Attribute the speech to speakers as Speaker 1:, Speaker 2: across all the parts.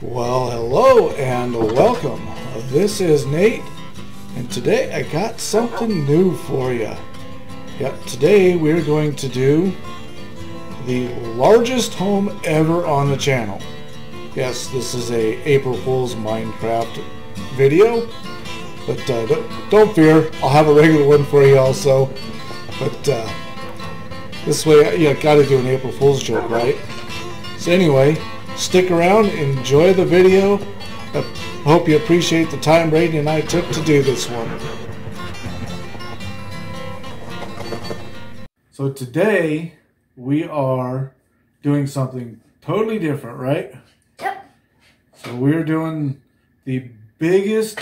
Speaker 1: Well, hello and welcome. This is Nate, and today I got something new for you. Yep, today we're going to do the largest home ever on the channel. Yes, this is a April Fool's Minecraft video, but uh, don't fear, I'll have a regular one for you also. But uh, this way, you got to do an April Fool's joke, right? So anyway, stick around, enjoy the video. I hope you appreciate the time Brady and I took to do this one. So today we are doing something totally different, right?
Speaker 2: Yep.
Speaker 1: So we're doing the biggest,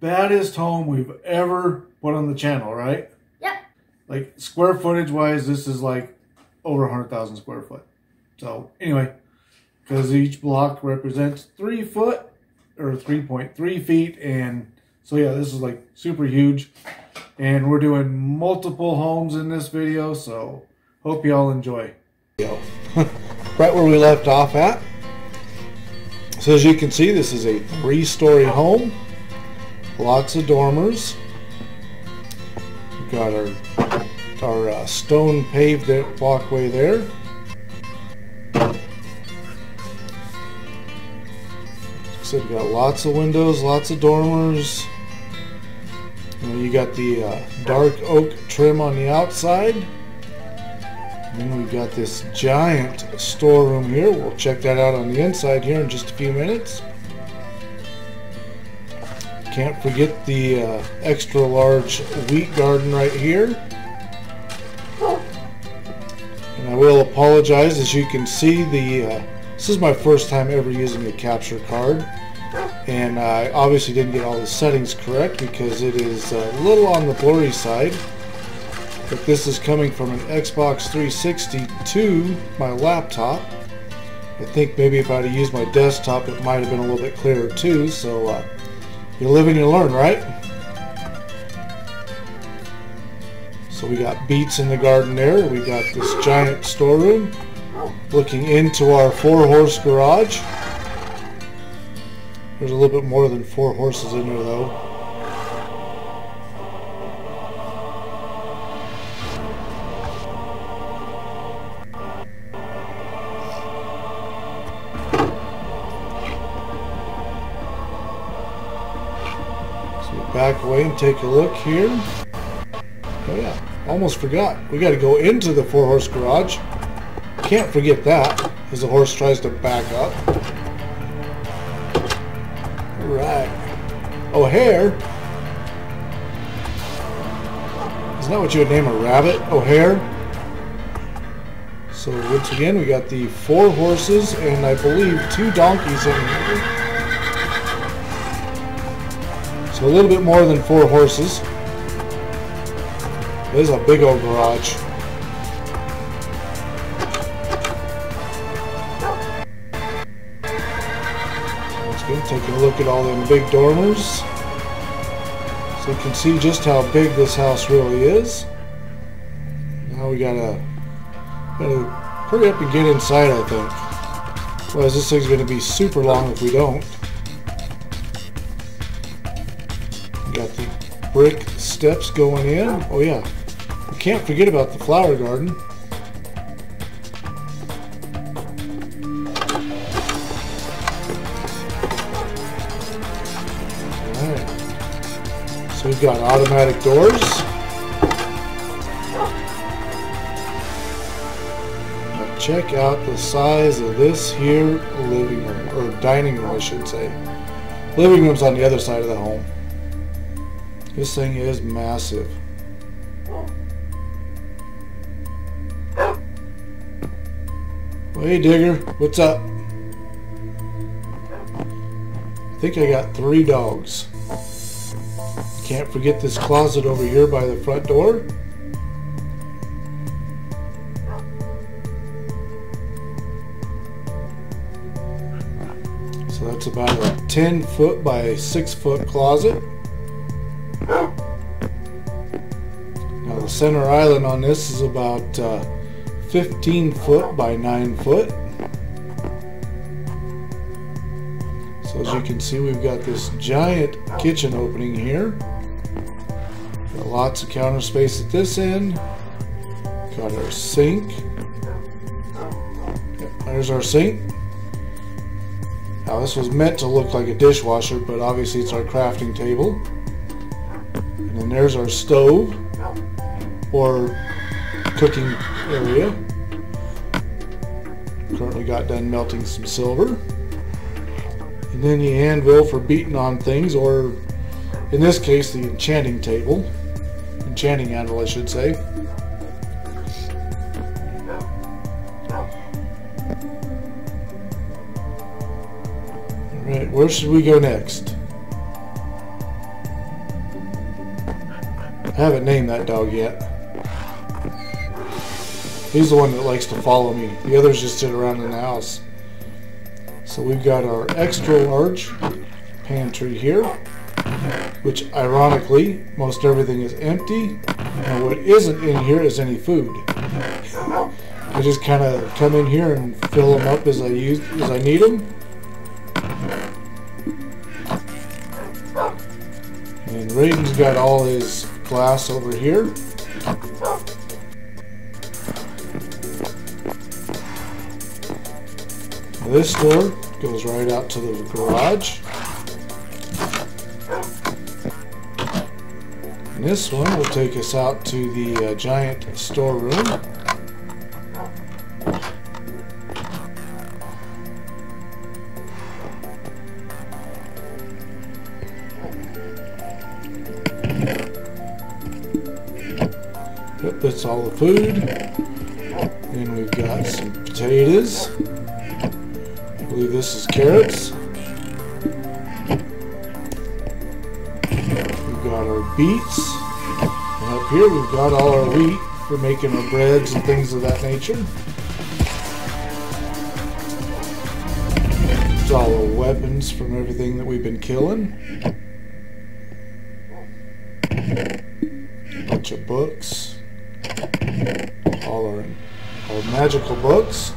Speaker 1: baddest home we've ever put on the channel, right?
Speaker 2: Yep.
Speaker 1: Like square footage wise, this is like over 100,000 square foot. So anyway, because each block represents three foot or 3.3 feet. And so yeah, this is like super huge. And we're doing multiple homes in this video. So hope you all enjoy. right where we left off at. So as you can see, this is a three-story home. Lots of dormers. We've got our, our uh, stone paved walkway there. So we've got lots of windows, lots of dormers. You, you got the uh, dark oak trim on the outside. And then we've got this giant storeroom here. We'll check that out on the inside here in just a few minutes. Can't forget the uh, extra large wheat garden right here. And I will apologize, as you can see, the uh, this is my first time ever using a capture card. And I obviously didn't get all the settings correct because it is a little on the blurry side. But this is coming from an Xbox 360 to my laptop. I think maybe if I'd have used my desktop it might have been a little bit clearer too. So uh, you live and you learn, right? So we got beets in the garden there. We got this giant storeroom looking into our four horse garage. There's a little bit more than four horses in there though. So back away and take a look here. Oh yeah, almost forgot. We got to go into the four horse garage. Can't forget that as the horse tries to back up. Alright. O'Hare. Isn't that what you would name a rabbit? Oh, O'Hare? So once again we got the four horses and I believe two donkeys in here. So a little bit more than four horses. This is a big old garage. Look at all them big dormers. So you can see just how big this house really is. Now we gotta, gotta hurry up and get inside I think. Otherwise this thing's gonna be super long if we don't. Got the brick steps going in. Oh yeah, we can't forget about the flower garden. Got automatic doors. Now check out the size of this here living room, or dining room I should say. Living room's on the other side of the home. This thing is massive. Hey Digger, what's up? I think I got three dogs. Can't forget this closet over here by the front door. So that's about a 10 foot by 6 foot closet. Now the center island on this is about uh, 15 foot by 9 foot. So as you can see, we've got this giant kitchen opening here. Got lots of counter space at this end. Got our sink. There's our sink. Now this was meant to look like a dishwasher, but obviously it's our crafting table. And then there's our stove, or cooking area. Currently got done melting some silver. And then the anvil for beating on things, or in this case the enchanting table. Enchanting anvil I should say. Alright, where should we go next? I haven't named that dog yet. He's the one that likes to follow me. The others just sit around in the house. So we've got our extra large pantry here, which ironically, most everything is empty. And what isn't in here is any food. I just kind of come in here and fill them up as I use as I need them. And Raiden's got all his glass over here. This door goes right out to the garage. This one will take us out to the uh, giant storeroom. Yep, that's all the food. Then we've got some potatoes. I believe this is carrots. We've got our beets. Here we've got all our wheat for making our breads and things of that nature. It's all our weapons from everything that we've been killing. A bunch of books all our, our magical books.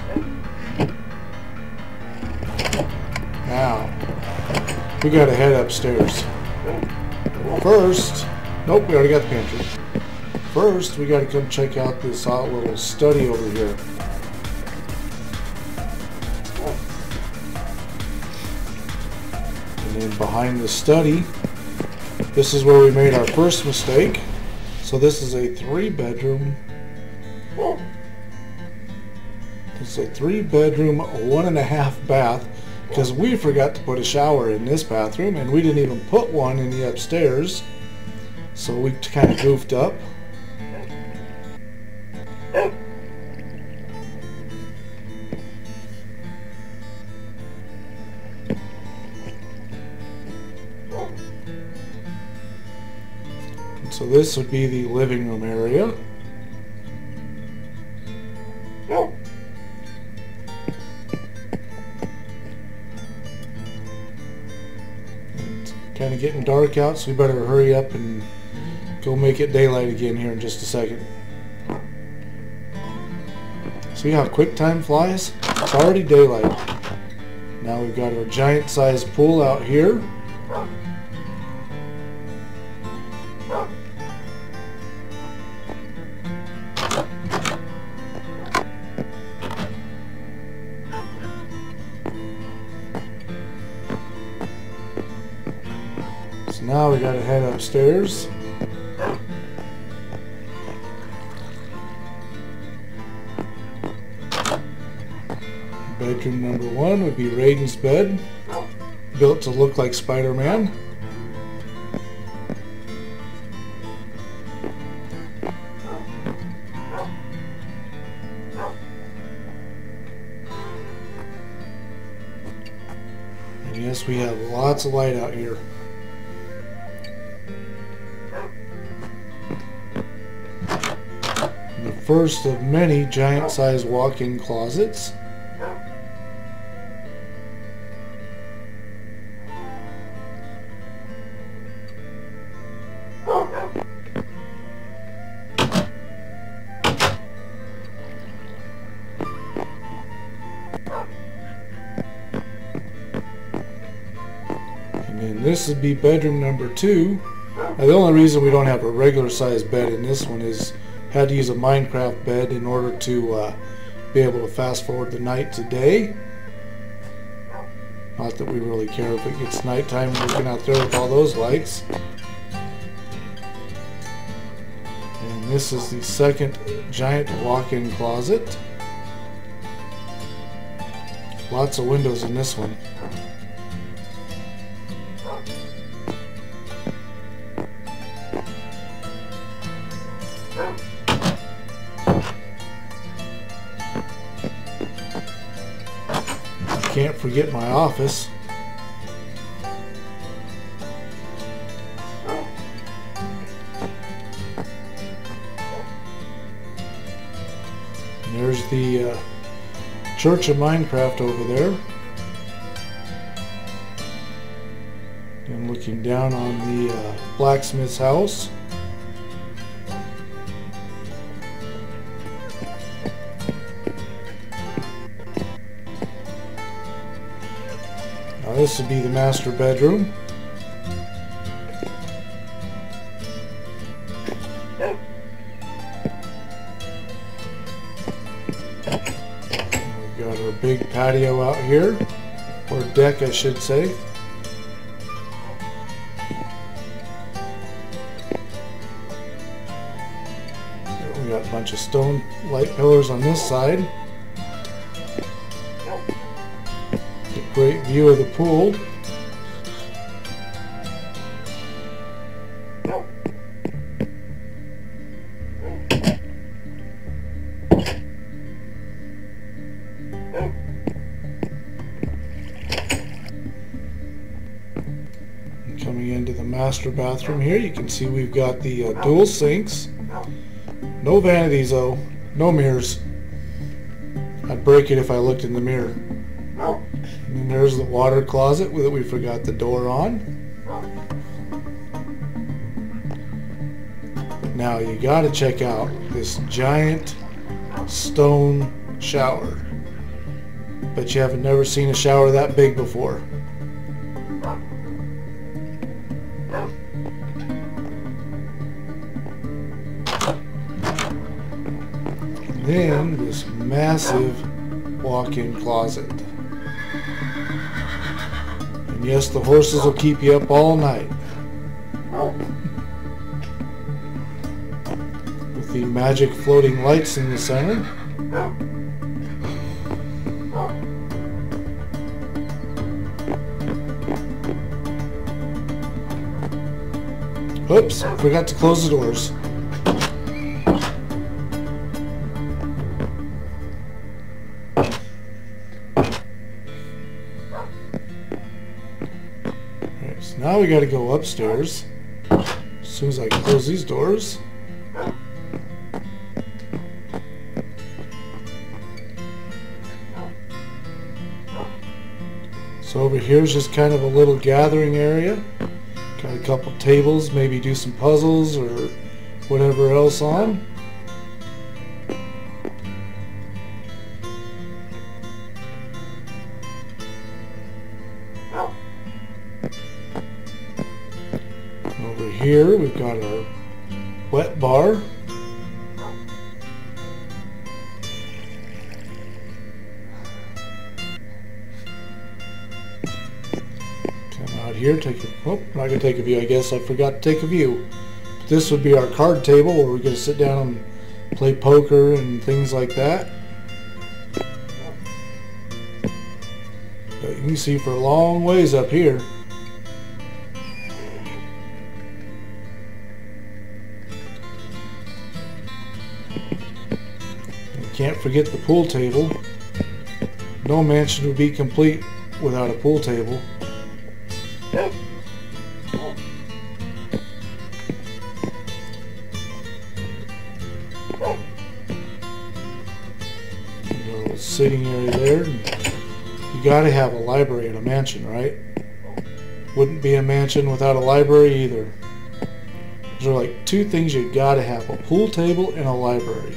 Speaker 1: Now, we gotta head upstairs. First, nope, we already got the pantry. First, we gotta come check out this uh, little study over here. And then behind the study, this is where we made our first mistake. So this is a three bedroom it's a three bedroom, one and a half bath because we forgot to put a shower in this bathroom and we didn't even put one in the upstairs. So we kind of goofed up. This would be the living room area. It's kind of getting dark out, so we better hurry up and go make it daylight again here in just a second. See how quick time flies? It's already daylight. Now we've got our giant sized pool out here. Upstairs. Bedroom number one would be Raiden's bed, built to look like Spider-Man. And yes, we have lots of light out here. First of many giant-sized walk-in closets. And then this would be bedroom number two. Now, the only reason we don't have a regular sized bed in this one is had to use a Minecraft bed in order to uh, be able to fast forward the night to day. Not that we really care if it gets nighttime looking out there with all those lights. And this is the second giant walk-in closet. Lots of windows in this one. Forget my office. And there's the uh, Church of Minecraft over there. And looking down on the uh, blacksmith's house. This would be the master bedroom. We've got our big patio out here, or deck I should say. We got a bunch of stone light pillars on this side. Great view of the pool. Coming into the master bathroom here, you can see we've got the uh, dual sinks. No vanities though, no mirrors. I'd break it if I looked in the mirror. And there's the water closet that we forgot the door on. Now you gotta check out this giant stone shower. But you haven't never seen a shower that big before. then this massive walk-in closet. Yes, the horses will keep you up all night. With the magic floating lights in the center. Oops, forgot to close the doors. Now we gotta go upstairs. As soon as I close these doors. So over here is just kind of a little gathering area. Got a couple tables, maybe do some puzzles or whatever else on. Here we've got our wet bar. Come out here, take a, oh, I'm not gonna take a view, I guess I forgot to take a view. This would be our card table where we're gonna sit down and play poker and things like that. But you can see for a long ways up here. Forget the pool table. No mansion would be complete without a pool table. Little sitting area there. You gotta have a library in a mansion, right? Wouldn't be a mansion without a library either. Those are like two things you gotta have, a pool table and a library.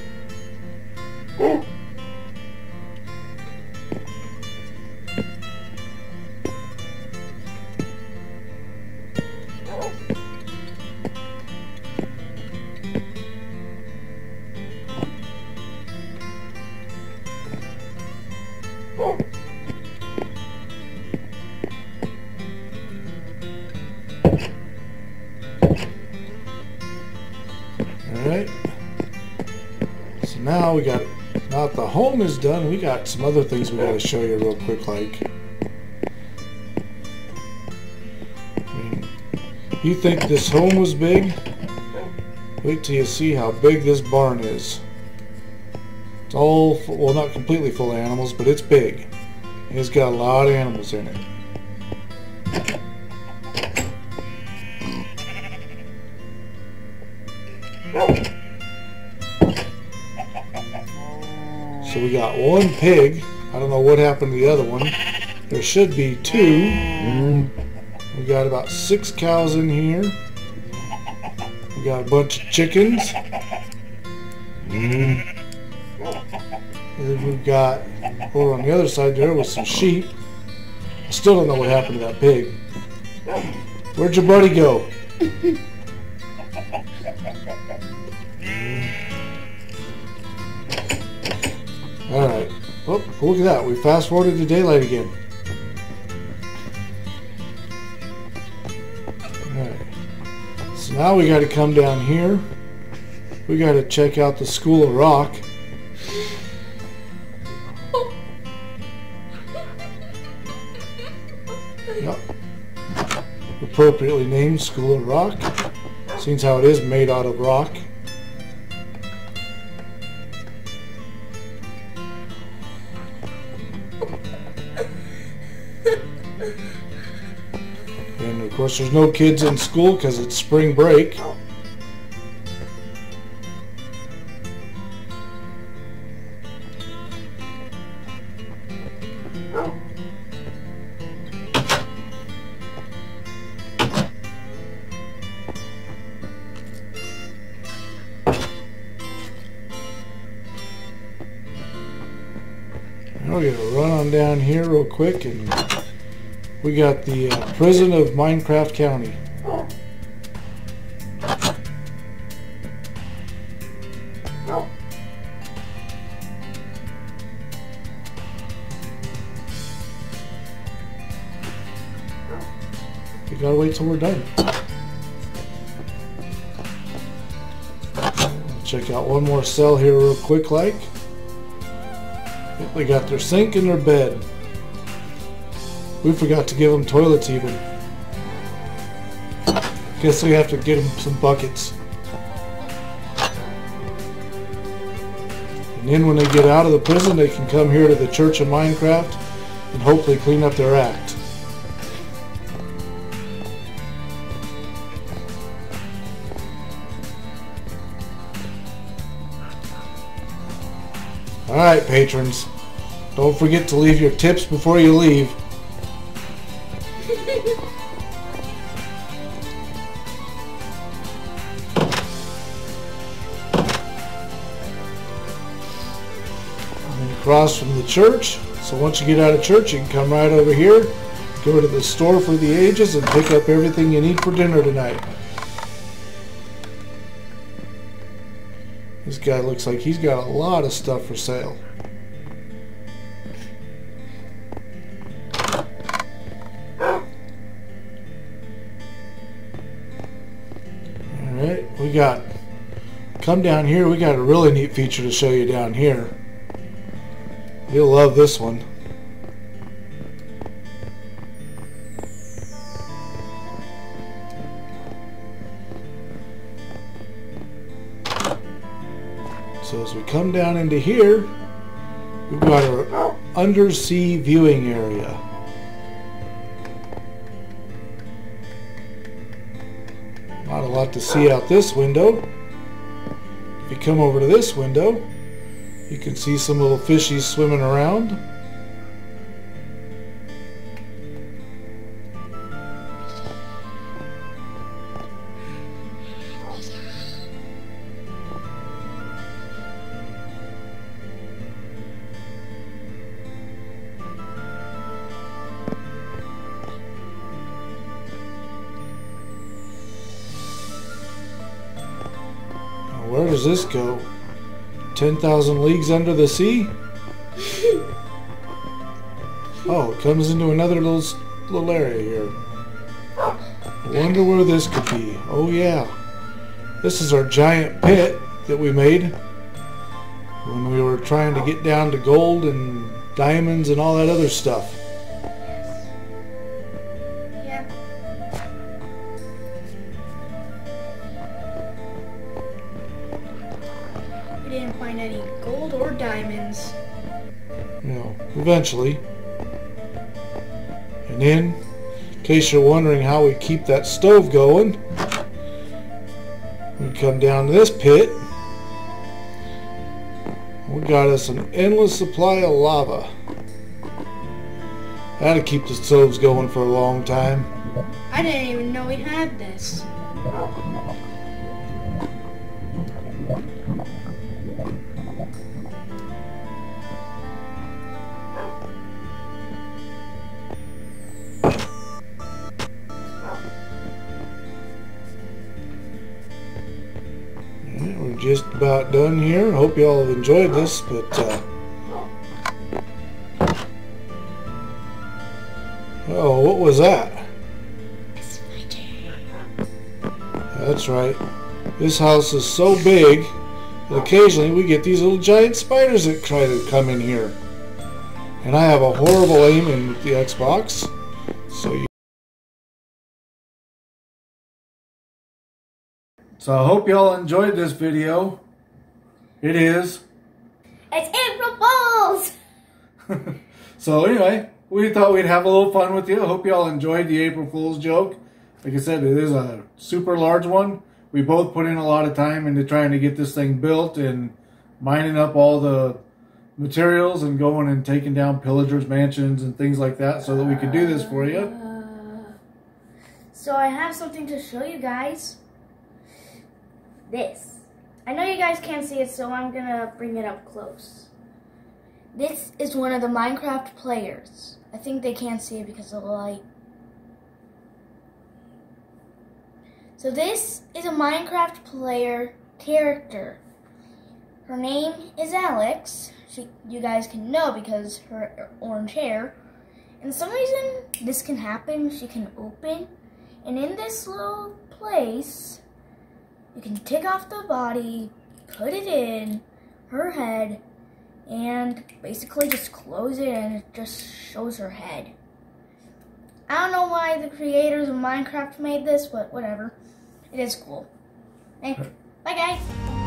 Speaker 1: Now we got, now that the home is done, we got some other things we got to show you real quick like. You think this home was big? Wait till you see how big this barn is. It's all, well not completely full of animals, but it's big. It's got a lot of animals in it. One pig. I don't know what happened to the other one. There should be two. We got about six cows in here. We got a bunch of chickens. And we've got over on the other side there with some sheep. I still don't know what happened to that pig. Where'd your buddy go? Oh, look at that. We fast forwarded to daylight again. Alright. So now we got to come down here. We got to check out the School of Rock. Yep. Appropriately named School of Rock. Seems how it is made out of rock. Course there's no kids in school because it's spring break. We're gonna run on down here real quick and we got the uh, prison of Minecraft County. We gotta wait till we're done. Check out one more cell here real quick like. They got their sink and their bed. We forgot to give them toilets even. Guess we have to get them some buckets. And then when they get out of the prison, they can come here to the Church of Minecraft and hopefully clean up their act. Alright, patrons. Don't forget to leave your tips before you leave. Across from the church. So once you get out of church, you can come right over here, go to the store for the ages, and pick up everything you need for dinner tonight. This guy looks like he's got a lot of stuff for sale. We got, come down here, we got a really neat feature to show you down here. You'll love this one. So as we come down into here, we've got our undersea viewing area. To see out this window. If you come over to this window, you can see some little fishies swimming around. This go? 10,000 leagues under the sea? Oh, it comes into another little little area here. Wonder where this could be. Oh yeah. This is our giant pit that we made. when we were trying to get down to gold and diamonds and all that other stuff. Eventually. And then, in case you're wondering how we keep that stove going, we come down to this pit. We got us an endless supply of lava. That'll keep the stoves going for a long time.
Speaker 2: I didn't even know we had this.
Speaker 1: Just about done here. Hope y'all have enjoyed this, but uh, oh, what was that? That's right. This house is so big occasionally we get these little giant spiders that try to come in here. And I have a horrible aim in the Xbox, So I hope y'all enjoyed this video. It is.
Speaker 2: It's April Fools!
Speaker 1: so anyway, we thought we'd have a little fun with you. I hope y'all enjoyed the April Fool's joke. Like I said, it is a super large one. We both put in a lot of time into trying to get this thing built and mining up all the materials and going and taking down pillagers' mansions and things like that so that we could do this for you.
Speaker 2: Uh, so I have something to show you guys. This. I know you guys can't see it, so I'm gonna bring it up close. This is one of the Minecraft players. I think they can't see it because of the light. So this is a Minecraft player character. Her name is Alex. She, you guys can know because her orange hair. And some reason this can happen. She can open. And in this little place, you can take off the body, put it in, her head, and basically just close it and it just shows her head. I don't know why the creators of Minecraft made this, but whatever. It is cool. Hey, bye guys.